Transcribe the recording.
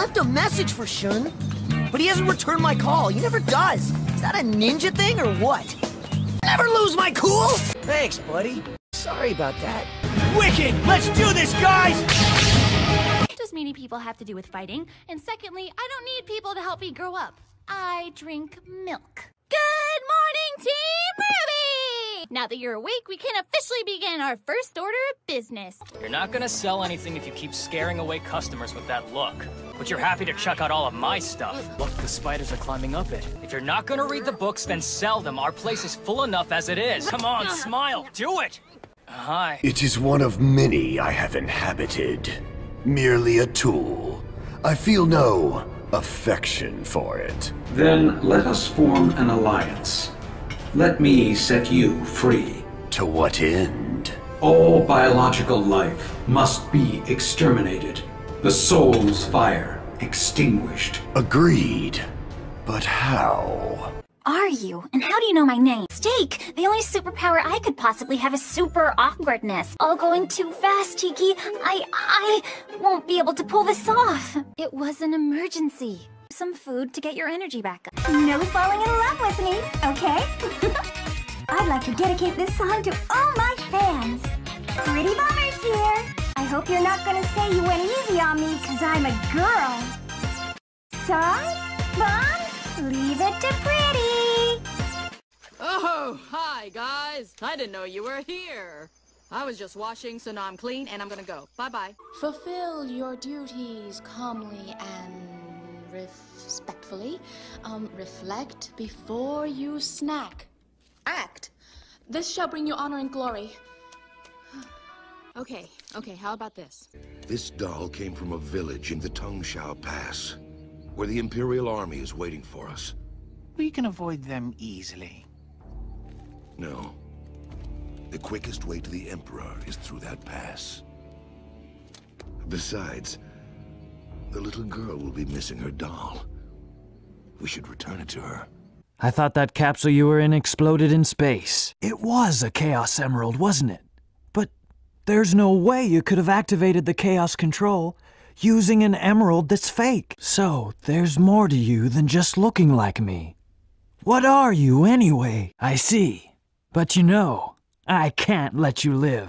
left a message for Shun, but he hasn't returned my call. He never does. Is that a ninja thing or what? Never lose my cool! Thanks, buddy. Sorry about that. Wicked! Let's do this, guys! What does meeting people have to do with fighting? And secondly, I don't need people to help me grow up. I drink milk. Now that you're awake, we can officially begin our first order of business. You're not gonna sell anything if you keep scaring away customers with that look. But you're happy to check out all of my stuff. Look, the spiders are climbing up it. If you're not gonna read the books, then sell them. Our place is full enough as it is. Come on, smile, do it! Hi. It is one of many I have inhabited. Merely a tool. I feel no affection for it. Then let us form an alliance. Let me set you free. To what end? All biological life must be exterminated. The soul's fire extinguished. Agreed. But how? Are you? And how do you know my name? Steak! The only superpower I could possibly have is super awkwardness. All going too fast, Tikki. I... I won't be able to pull this off. It was an emergency. Some food to get your energy back up. No falling in love with me, okay? I'd like to dedicate this song to all my fans. Pretty Bombers here. I hope you're not gonna say you went easy on me because I'm a girl. Songs? Bombs? Leave it to Pretty. Oh, hi, guys. I didn't know you were here. I was just washing, so now I'm clean, and I'm gonna go. Bye-bye. Fulfill your duties calmly and respectfully. Um, reflect before you snack. Act. This shall bring you honor and glory. Okay, okay, how about this? This doll came from a village in the Tung Shao Pass, where the Imperial Army is waiting for us. We can avoid them easily. No. The quickest way to the Emperor is through that pass. Besides, the little girl will be missing her doll. We should return it to her. I thought that capsule you were in exploded in space. It was a Chaos Emerald, wasn't it? But there's no way you could have activated the Chaos Control using an emerald that's fake. So, there's more to you than just looking like me. What are you, anyway? I see. But you know, I can't let you live.